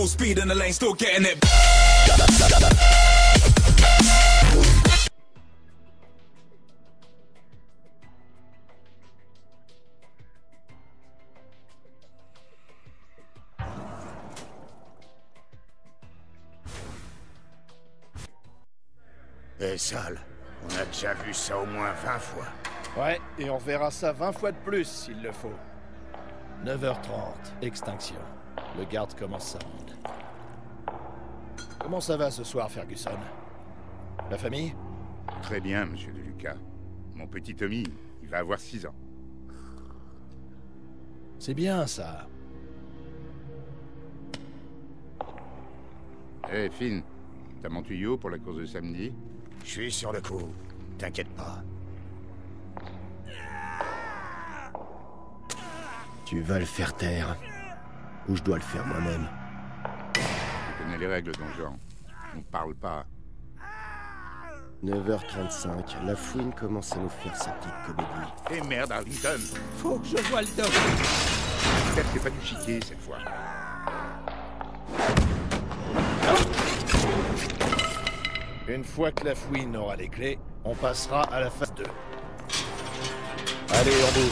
full speed in the lane, still getting it. Eh sale, on a déjà vu ça au moins 20 fois. Ouais, et on verra ça 20 fois de plus s'il le faut. 9h30, extinction. Le garde commence sa ronde. Comment ça va ce soir, Ferguson? La famille? Très bien, monsieur De Lucas. Mon petit Tommy, il va avoir 6 ans. C'est bien ça. Eh, Finn, t'as mon tuyau pour la course de samedi? Je suis sur le coup. T'inquiète pas. Tu vas le faire taire? Ou je dois le faire moi-même. Tu connais les règles, donjon. On parle pas. 9h35, la fouine commence à nous faire sa petite comédie. Eh merde, Arlington Faut que je vois le doc. J'espère que c'est pas du chiquet cette fois. Une fois que la fouine aura les clés, on passera à la phase 2. Allez, on bouge.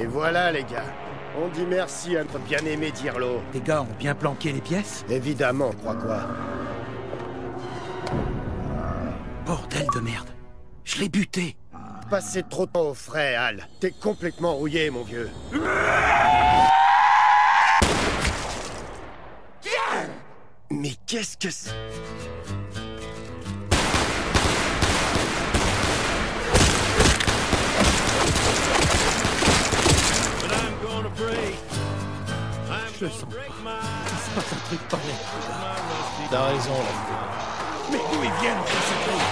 Et voilà, les gars. On dit merci à notre bien-aimé Dirlo. Les gars ont bien planqué les pièces Évidemment, crois quoi. Bordel de merde. Je l'ai buté. Passer trop de temps au frais, Al. T'es complètement rouillé, mon vieux. Mais qu'est-ce que c'est? Je le sens pas. Il se passe un truc pas net, les gars. T'as raison, là. Mais d'où ils viennent, ces secrets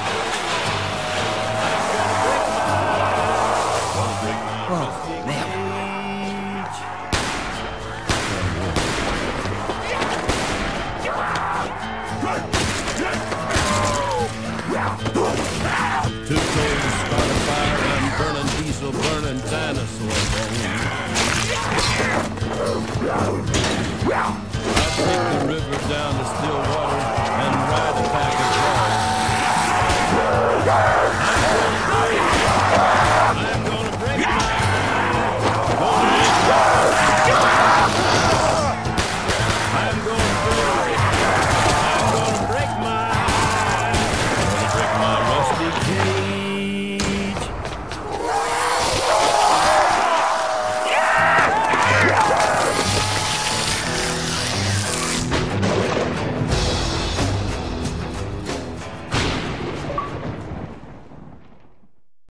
Oh, merde. Two toes start a fire and burning diesel, burning dinosaur bones still